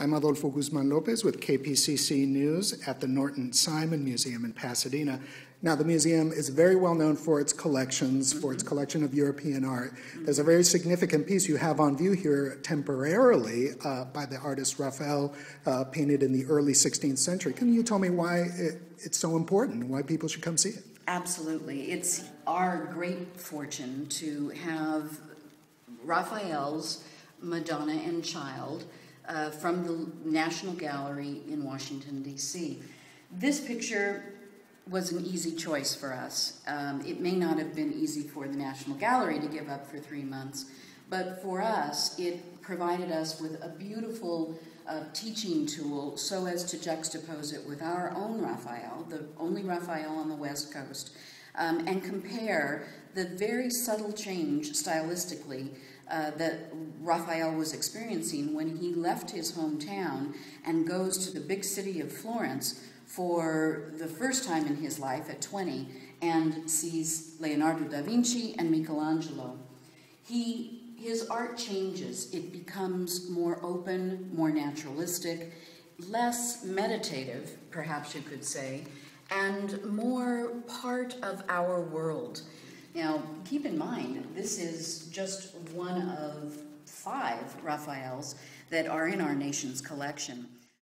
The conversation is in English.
I'm Adolfo Guzman Lopez with KPCC News at the Norton Simon Museum in Pasadena. Now, the museum is very well known for its collections, for its collection of European art. There's a very significant piece you have on view here temporarily uh, by the artist Raphael, uh, painted in the early 16th century. Can you tell me why it, it's so important, why people should come see it? Absolutely. It's our great fortune to have Raphael's Madonna and Child uh, from the National Gallery in Washington, D.C. This picture was an easy choice for us. Um, it may not have been easy for the National Gallery to give up for three months, but for us, it provided us with a beautiful uh, teaching tool so as to juxtapose it with our own Raphael, the only Raphael on the West Coast, um, and compare the very subtle change stylistically uh, that Raphael was experiencing when he left his hometown and goes to the big city of Florence for the first time in his life at 20 and sees Leonardo da Vinci and Michelangelo. He, his art changes. It becomes more open, more naturalistic, less meditative, perhaps you could say, and more part of our world. Now, keep in mind, this is just one of five Raphaels that are in our nation's collection.